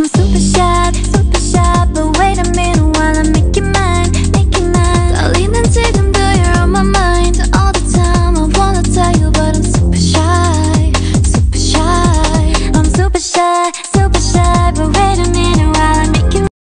I'm super shy